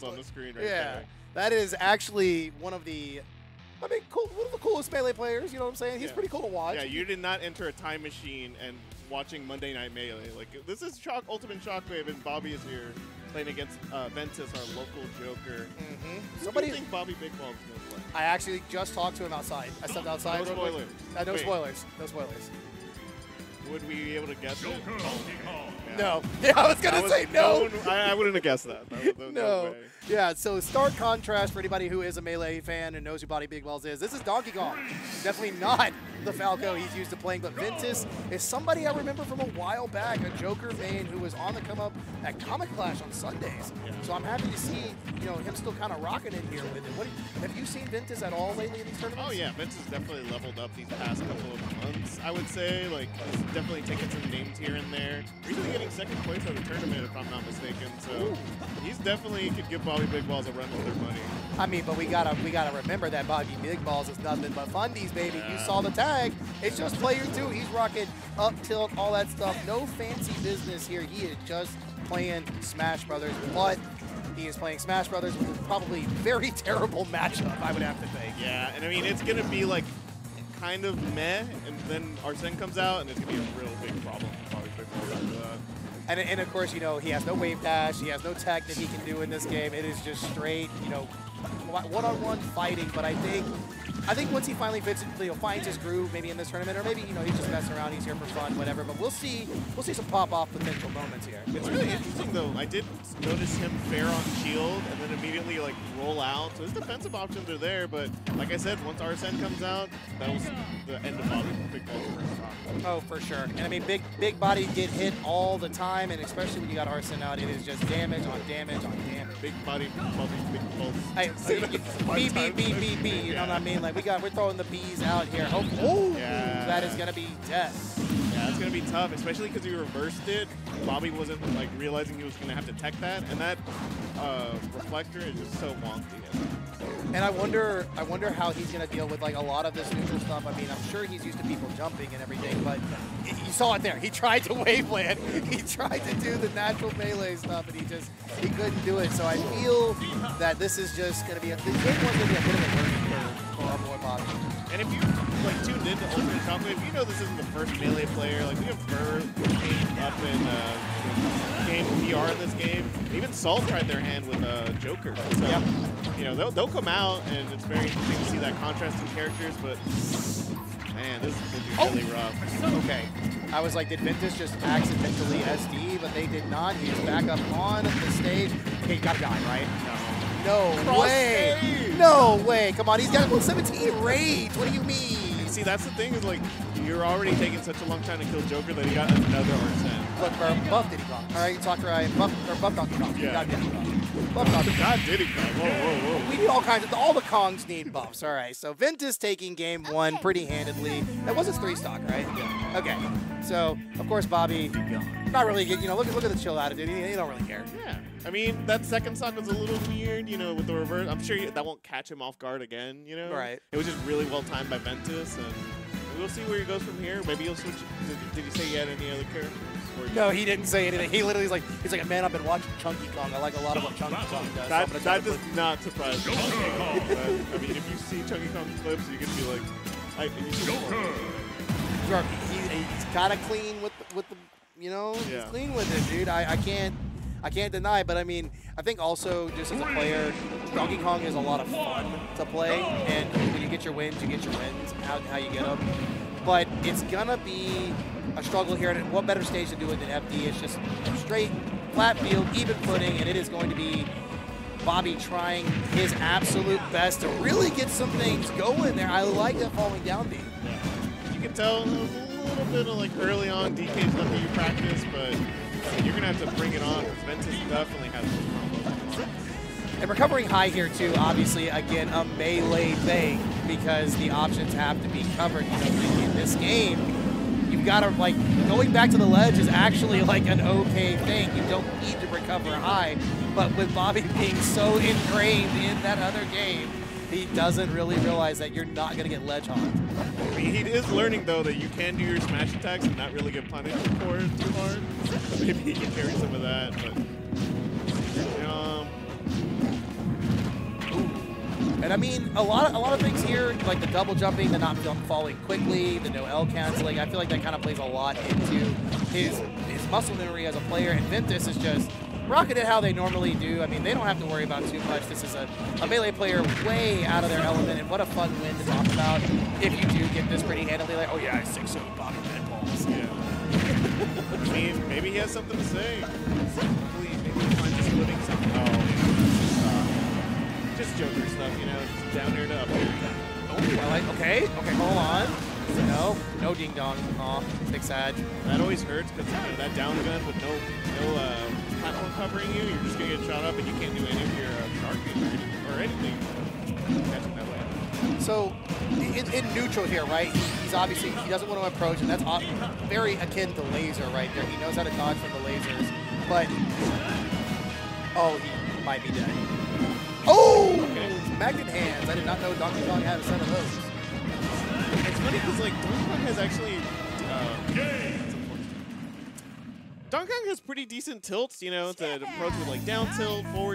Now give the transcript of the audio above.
balls on the screen right yeah, there. that is actually one of the. I mean, cool, one of the coolest melee players. You know what I'm saying? He's Yeah. pretty cool to watch. Yeah, you did not enter a time machine and watching Monday Night Melee. Like this is Shock Ultimate Shockwave, and Bobby is here playing against uh, Ventis, our local Joker. hmm do Somebody, you think Bobby Big Ball is gonna play? I actually just talked to him outside. I stepped outside. No spoilers. Uh, no Wait. spoilers. No spoilers. Would we be able to guess it? Yeah. No. Yeah, I was gonna was- say no. one- I, I wouldn't have guessed that. That was- that was No. way. Yeah, so stark contrast for anybody who is a Melee fan and knows who Bobby Big Balls is. This is Donkey Kong. Definitely not the Falco he's used to playing, but Ventis is somebody I remember from a while back, a Joker main who was on the come up at Comic Clash on Sundays. Yeah. So I'm happy to see, you know, him still kind of rocking in here with it. What have you seen Ventis at all lately in these tournaments? Oh yeah, Ventis has definitely leveled up these past couple of months. I would say, like, he's definitely taken some names here and there. Recently getting second place at a tournament, if I'm not mistaken. So Ooh. he's definitely could give Bobby Big Balls a run for their money. I mean, but we gotta we gotta remember that Bobby Big Balls is nothing but fundies, baby. You saw the tag. It's just player two. He's rocking up tilt, all that stuff. No fancy business here. He is just playing Smash Brothers, but he is playing Smash Brothers with a probably very terrible matchup. I would have to think. Yeah, and I mean it's gonna be like kind of meh, and then Arsene comes out, and it's gonna be a real big problem that. Uh, and, and of course, you know, he has no wave dash. He has no tech that he can do in this game. It is just straight, you know, one-on-one fighting. But I think, I think once he finally fits, you know, finds his groove, maybe in this tournament, or maybe you know he's just messing around. He's here for fun, whatever. But we'll see. We'll see some pop-off potential moments here. It's really interesting though. I did notice him fair on shield and then immediately like roll out. So his defensive options are there, but like I said, once Arsene comes out, that was the end of Bobby Big time. Oh, for sure. And I mean, big big body get hit all the time, and especially when you got Arsene out, it is just damage on damage on damage. Big body, Bobby Big Balls. Hey, B, B. B, B, B, you know what I mean? Like, we got, we're throwing the B's out here. Oh, that is going to be death. Yeah, it's gonna be tough, especially because he reversed it. Bobby wasn't like realizing he was gonna have to tech that, and that uh, reflector is just so wonky. And I wonder, I wonder how he's going to deal with like a lot of this neutral stuff. I mean, I'm sure he's used to people jumping and everything, but you saw it there. He tried to waveland. He tried to do the natural melee stuff, and he just he couldn't do it. So I feel that this is just going to be a, the game one's going to be a bit of a learning curve for our. And if you like tuned into Ultimate Shockwave, you know this isn't the first melee player. Like we have Verve came up in uh, game VR in this game. Even Salt tried their hand with uh, Joker. So, Yep. you know they'll, they'll come out, and it's very interesting to see that contrast in characters. But man, this is gonna be really rough. Okay. I was like, did Ventis just accidentally SD? But they did not. He's back up on the stage. Okay, gotta die, right? No Cross way. stage. No way. Come on, he's got 17 rage. What do you mean? See, that's the thing is like you're already taking such a long time to kill Joker that he got another Arsene. Look, for buff Diddy Kong. All right, you talked to Ryan. Buff, or buff Donkey Kong. Yeah. God, Diddy Kong. Buff Donkey Kong. God did he come? Whoa, whoa, whoa. We need all kinds of, all the Kongs need buffs. All right, so Ventis taking game one pretty handedly. That was his three stock, right? Yeah. Okay. So, of course, Bobby, not really, get- you know, look, look at the chill attitude. He, he don't really care. Yeah. I mean, that second stock was a little weird, you know, with the reverse. I'm sure that won't catch him off guard again, you know? Right. It was just really well timed by Ventis, and we'll see where he goes from here. Maybe he'll switch. Did, did he say he had any other characters? Or No, he didn't say anything. He literally is like, he's like, man, I've been watching Chunky Kong. I like a lot of what Chunky Kong does. That, gonna that does put- not surprise me. But, I mean, if you see Chunky Kong clips, you can be like, I, you see Sure, he, he's kind of clean with the, with the, you know, he's clean with it, dude. I, I can't, I can't deny. But I mean, I think also just as a player, Donkey Kong is a lot of fun to play, and when you get your wins, you get your wins. How, how you get them. But it's gonna be a struggle here. And what better stage to do it than FD? It's just straight, flat field, even footing, and it is going to be Bobby trying his absolute best to really get some things going there. I like that falling down beat. you can tell a little bit of like early on DK's letting you practice, but you're gonna have to bring it on because Ventis definitely has. And recovering high here too, obviously, again, a melee thing because the options have to be covered. You know, in this game, you've got to, like, going back to the ledge is actually like an okay thing. You don't need to recover high. But with Bobby being so ingrained in that other game, he doesn't really realize that you're not going to get ledge honked. He is learning though that you can do your smash attacks and not really get punished for it too hard. So maybe he can carry some of that, but And I mean, a lot of a lot of things here, like the double jumping, the not falling quickly, the no L canceling. I feel like that kind of plays a lot into his his muscle memory as a player. And Ventis is just rocketed how they normally do. I mean, they don't have to worry about too much. This is a, a melee player way out of their element, and what a fun win to talk about if you do get this pretty handily. Like, oh yeah, I six so popping red balls. Yeah. I mean, maybe he has something to say. Hopefully, Joker stuff, you know, just down here to up here. Oh, I like. Okay, okay, hold on. No, no ding dong. Aw, big sad. That always hurts because you know, that down gun with no no uh, platform covering you, you're just gonna get shot up and you can't do any of your uh, or anything, or anything way. So, in, in neutral here, right? He's obviously he doesn't want to approach, and that's very akin to laser right there. He knows how to dodge from the lasers, but oh, he might be dead. Oh, Okay. magnet hands! I did not know Donkey Kong had a set of those. It's funny because like Donkey Kong has actually. Uh, Donkey Kong has pretty decent tilts, you know, to approach with like down tilt, forward